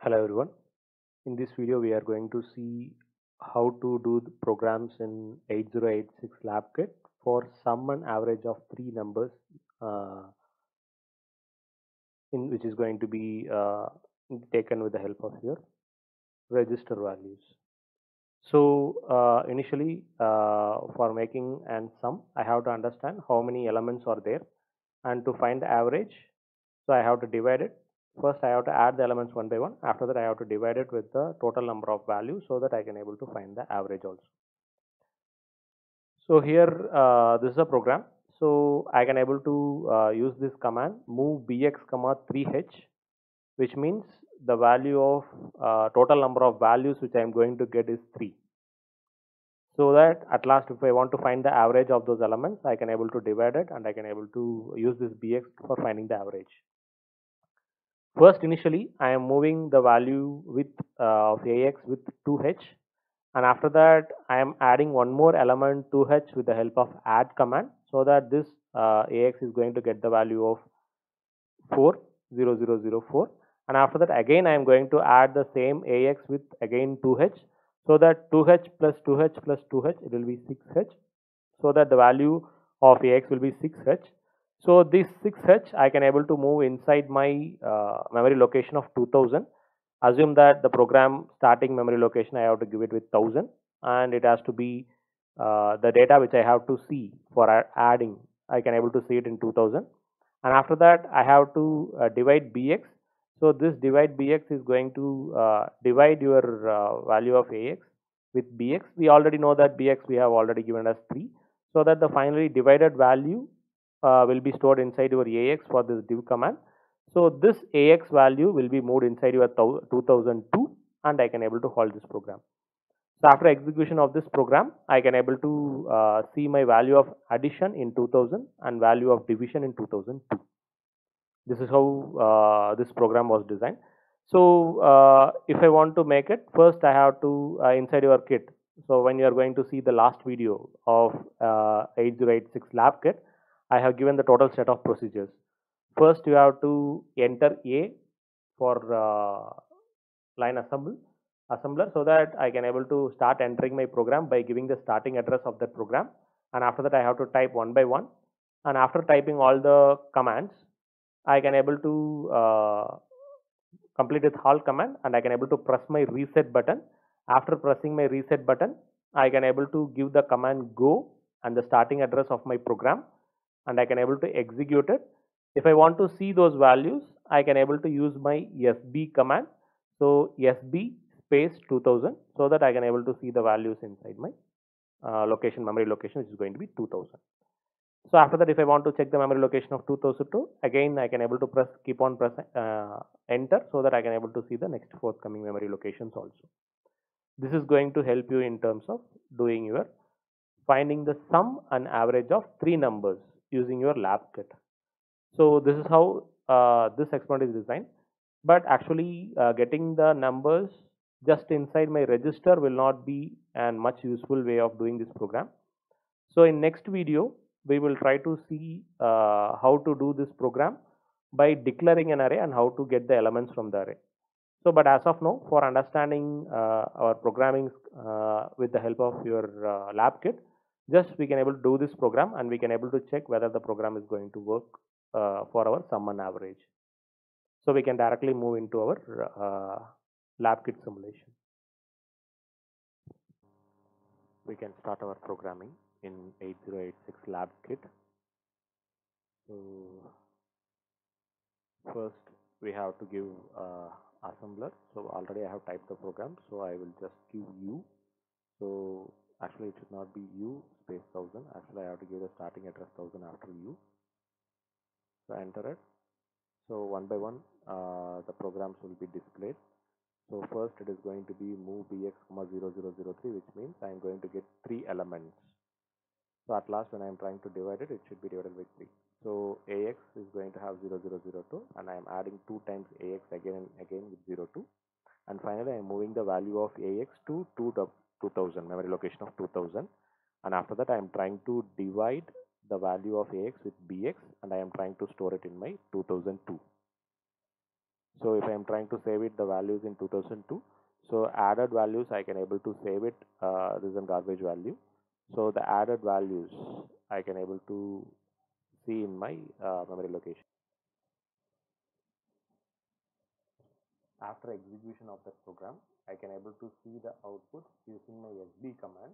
Hello everyone. In this video we are going to see how to do the programs in 8086 LabKit for sum and average of three numbers uh, in which is going to be uh, taken with the help of your register values. So uh, initially uh, for making and sum I have to understand how many elements are there and to find the average so I have to divide it first I have to add the elements one by one after that I have to divide it with the total number of values so that I can able to find the average also. So here uh, this is a program so I can able to uh, use this command move bx comma 3h which means the value of uh, total number of values which I am going to get is 3 so that at last if I want to find the average of those elements I can able to divide it and I can able to use this bx for finding the average. First initially I am moving the value with uh, of ax with 2h and after that I am adding one more element 2h with the help of add command so that this uh, ax is going to get the value of 4 0 0 0 4 and after that again I am going to add the same ax with again 2h so that 2h plus 2h plus 2h it will be 6h so that the value of ax will be 6h so this 6h I can able to move inside my uh, memory location of 2000 assume that the program starting memory location I have to give it with 1000 and it has to be uh, the data which I have to see for adding I can able to see it in 2000 and after that I have to uh, divide bx so this divide bx is going to uh, divide your uh, value of ax with bx. We already know that bx we have already given us 3. So that the finally divided value uh, will be stored inside your ax for this div command. So this ax value will be moved inside your 2002 and I can able to hold this program. So after execution of this program, I can able to uh, see my value of addition in 2000 and value of division in 2002 this is how uh, this program was designed so uh, if i want to make it first i have to uh, inside your kit so when you are going to see the last video of uh, 8086 lab kit i have given the total set of procedures. First you have to enter a for uh, line assemble assembler so that i can able to start entering my program by giving the starting address of that program. And after that i have to type one by one. And after typing all the commands I can able to uh, complete this halt command and I can able to press my reset button. After pressing my reset button, I can able to give the command go and the starting address of my program and I can able to execute it. If I want to see those values, I can able to use my SB command. So SB space 2000 so that I can able to see the values inside my uh, location memory location which is going to be 2000. So after that, if I want to check the memory location of 2002, again I can able to press keep on press uh, enter so that I can able to see the next forthcoming memory locations also. This is going to help you in terms of doing your finding the sum and average of three numbers using your lab kit. So this is how uh, this experiment is designed. But actually uh, getting the numbers just inside my register will not be an much useful way of doing this program. So in next video, we will try to see uh, how to do this program by declaring an array and how to get the elements from the array. So, but as of now, for understanding uh, our programming uh, with the help of your uh, lab kit, just we can able to do this program and we can able to check whether the program is going to work uh, for our sum and average. So, we can directly move into our uh, lab kit simulation. We can start our programming in 8086 lab kit so first we have to give uh, assembler so already I have typed the program so I will just give you so actually it should not be u space 1000 actually I have to give the starting address 1000 after u so enter it. So one by one uh, the programs will be displayed. So first it is going to be move bx comma 0003 which means I am going to get three elements. So at last when I am trying to divide it, it should be divided by 3. So AX is going to have 0, 0, 0, 2 and I am adding 2 times AX again and again with 0, 2. And finally I am moving the value of AX to 2 2000, memory location of 2000. And after that I am trying to divide the value of AX with BX and I am trying to store it in my 2002. so if I am trying to save it the values in 2002 so added values I can able to save it uh, this is a garbage value so the added values I can able to see in my uh, memory location after execution of that program I can able to see the output using my SB command.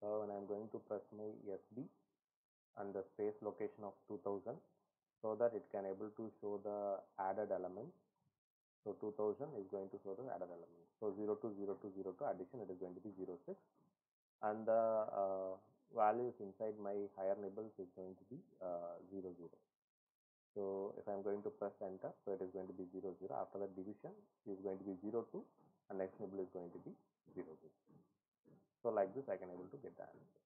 So when I'm going to press my SB and the space location of 2000 so that it can able to show the added elements so 2000 is going to show the added elements so 0 to 0 to 0 to addition it is going to be 06 and the uh, values inside my higher nibbles is going to be uh, 0 0 so if I'm going to press enter, so it is going to be 0, 0. After that division is going to be 0, 2 and next nibble is going to be 0, 2. So like this I can able to get the answer.